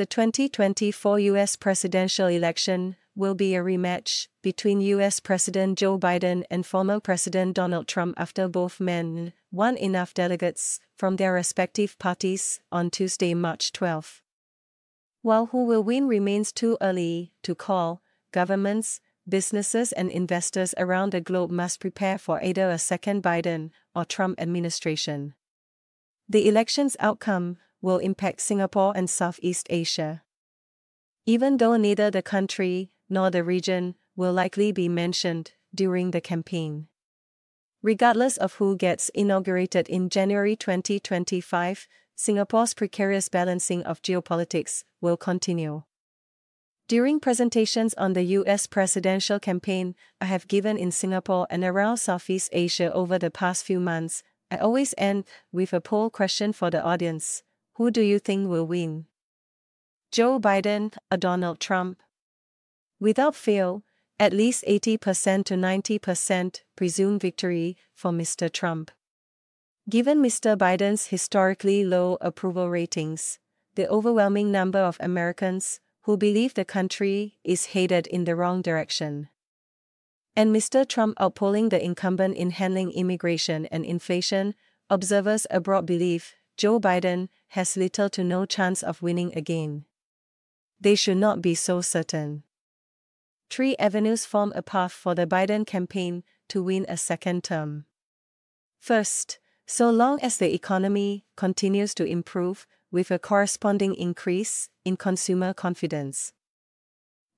The 2024 US presidential election will be a rematch between US President Joe Biden and former President Donald Trump after both men won enough delegates from their respective parties on Tuesday, March 12. While who will win remains too early to call, governments, businesses, and investors around the globe must prepare for either a second Biden or Trump administration. The election's outcome will impact Singapore and Southeast Asia. Even though neither the country nor the region will likely be mentioned during the campaign. Regardless of who gets inaugurated in January 2025, Singapore's precarious balancing of geopolitics will continue. During presentations on the US presidential campaign I have given in Singapore and around Southeast Asia over the past few months, I always end with a poll question for the audience Who do you think will win? Joe Biden or Donald Trump? Without fail, at least 80% to 90% presume victory for Mr. Trump. Given Mr. Biden's historically low approval ratings, the overwhelming number of Americans who believe the country is headed in the wrong direction. And Mr. Trump outpolling the incumbent in handling immigration and inflation, observers abroad believe Joe Biden has little to no chance of winning again. They should not be so certain. Three avenues form a path for the Biden campaign to win a second term. First, so long as the economy continues to improve, with a corresponding increase in consumer confidence.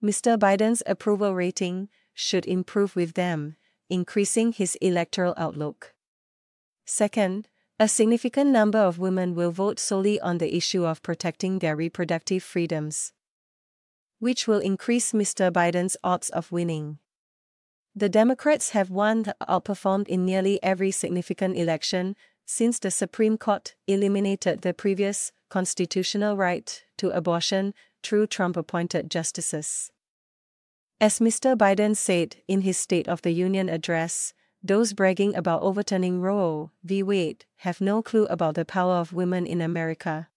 Mr. Biden's approval rating should improve with them, increasing his electoral outlook. Second, a significant number of women will vote solely on the issue of protecting their reproductive freedoms which will increase Mr. Biden's odds of winning. The Democrats have won outperformed in nearly every significant election since the Supreme Court eliminated the previous constitutional right to abortion through Trump appointed justices. As Mr. Biden said in his State of the Union address, those bragging about overturning Roe v. Wade have no clue about the power of women in America.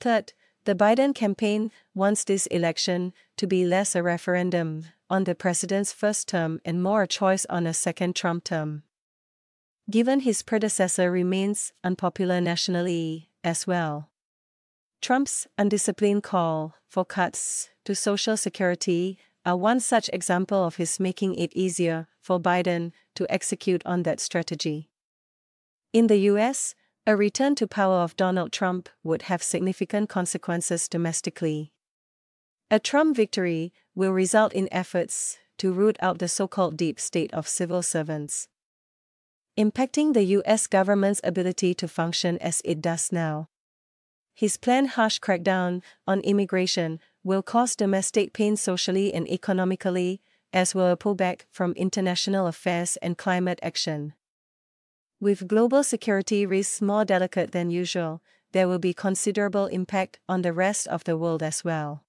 Third, the Biden campaign wants this election to be less a referendum on the president's first term and more a choice on a second Trump term. Given his predecessor remains unpopular nationally as well. Trump's undisciplined call for cuts to Social Security are one such example of his making it easier for Biden to execute on that strategy. In the US, a return to power of Donald Trump would have significant consequences domestically. A Trump victory will result in efforts to root out the so called deep state of civil servants, impacting the U.S. government's ability to function as it does now. His planned harsh crackdown on immigration will cause domestic pain socially and economically, as will a pullback from international affairs and climate action. With global security risks more delicate than usual, there will be considerable impact on the rest of the world as well.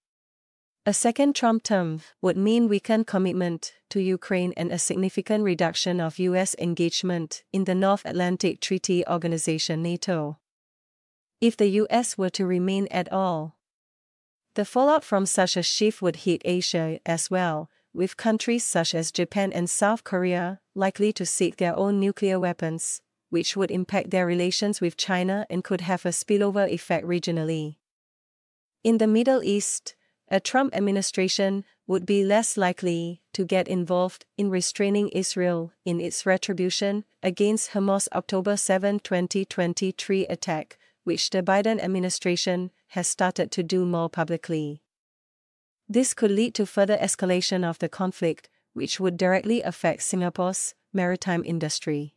A second Trump term would mean weakened commitment to Ukraine and a significant reduction of U.S. engagement in the North Atlantic Treaty Organization NATO. If the U.S. were to remain at all, the fallout from such a shift would hit Asia as well, with countries such as Japan and South Korea likely to seek their own nuclear weapons, which would impact their relations with China and could have a spillover effect regionally. In the Middle East, a Trump administration would be less likely to get involved in restraining Israel in its retribution against Hamas' October 7, 2023 attack, which the Biden administration has started to do more publicly. This could lead to further escalation of the conflict, which would directly affect Singapore's maritime industry.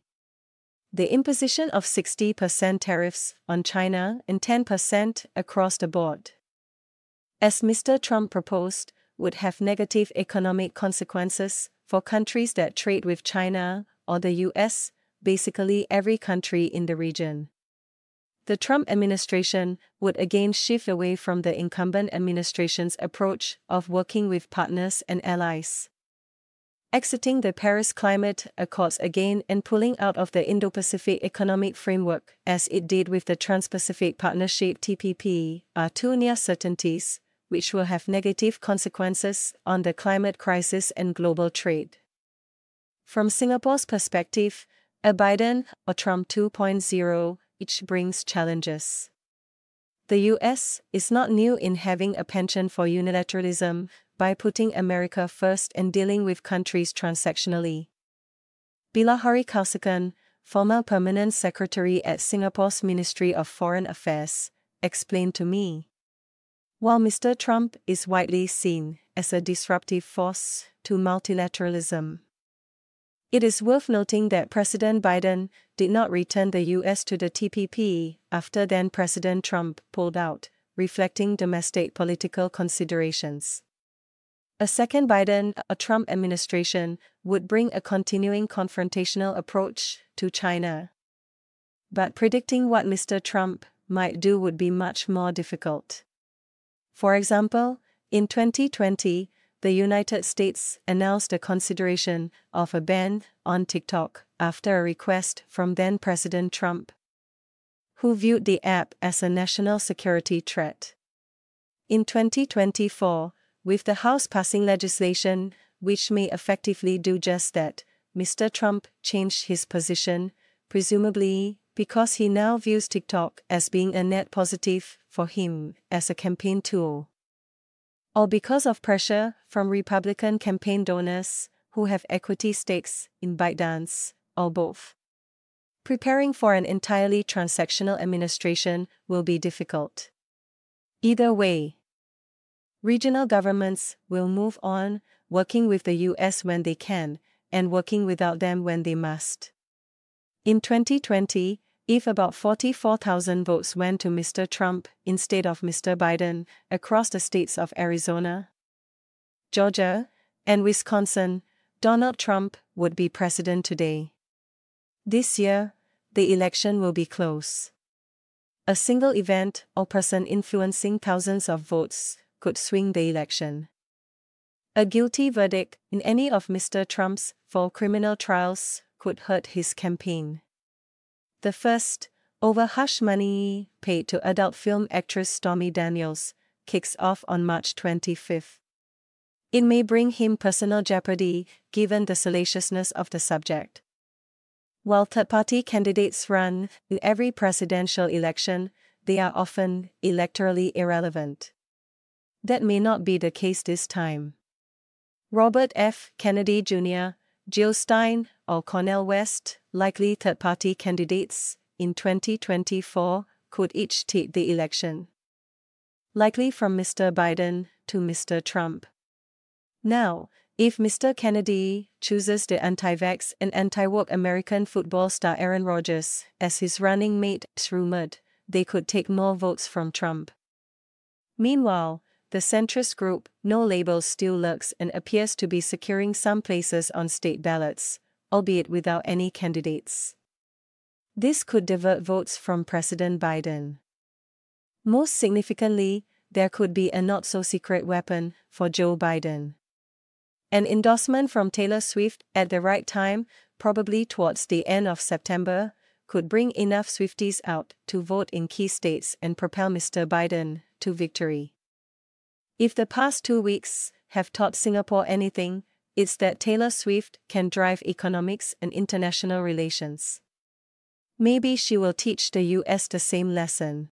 The imposition of 60% tariffs on China and 10% across the board, as Mr. Trump proposed, would have negative economic consequences for countries that trade with China or the US, basically every country in the region the Trump administration would again shift away from the incumbent administration's approach of working with partners and allies. exiting the Paris Climate Accords again and pulling out of the Indo Pacific Economic Framework, as it did with the Trans Pacific Partnership TPP, are two near certainties, which will have negative consequences on the climate crisis and global trade. From Singapore's perspective, a Biden or Trump 2.0 each brings challenges. The US is not new in having a penchant for unilateralism by putting America first and dealing with countries transactionally. Bilahari Kausikan, former permanent secretary at Singapore's Ministry of Foreign Affairs, explained to me. While Mr. Trump is widely seen as a disruptive force to multilateralism, it is worth noting that President Biden did not return the US to the TPP after then President Trump pulled out, reflecting domestic political considerations. A second Biden a Trump administration would bring a continuing confrontational approach to China. But predicting what Mr. Trump might do would be much more difficult. For example, in 2020, the United States announced a consideration of a ban on TikTok after a request from then President Trump, who viewed the app as a national security threat. In 2024, with the House passing legislation which may effectively do just that, Mr. Trump changed his position, presumably because he now views TikTok as being a net positive for him as a campaign tool or because of pressure from Republican campaign donors who have equity stakes in ByteDance, or both. Preparing for an entirely transactional administration will be difficult. Either way, regional governments will move on, working with the US when they can, and working without them when they must. In 2020, if about 44,000 votes went to Mr. Trump instead of Mr. Biden across the states of Arizona, Georgia, and Wisconsin, Donald Trump would be president today. This year, the election will be close. A single event or person influencing thousands of votes could swing the election. A guilty verdict in any of Mr. Trump's four criminal trials could hurt his campaign. The first, over hush money paid to adult film actress Stormy Daniels, kicks off on March 25. It may bring him personal jeopardy given the salaciousness of the subject. While third party candidates run in every presidential election, they are often electorally irrelevant. That may not be the case this time. Robert F. Kennedy Jr., Jill Stein, or Cornel West, likely third party candidates, in 2024, could each take the election. Likely from Mr. Biden to Mr. Trump. Now, if Mr. Kennedy chooses the anti vax and anti woke American football star Aaron Rodgers as his running mate, it's rumored, they could take more votes from Trump. Meanwhile, the centrist group No Labels still looks and appears to be securing some places on state ballots, albeit without any candidates. This could divert votes from President Biden. Most significantly, there could be a not so secret weapon for Joe Biden. An endorsement from Taylor Swift at the right time, probably towards the end of September, could bring enough Swifties out to vote in key states and propel Mr. Biden to victory. If the past two weeks have taught Singapore anything, it's that Taylor Swift can drive economics and international relations. Maybe she will teach the US the same lesson.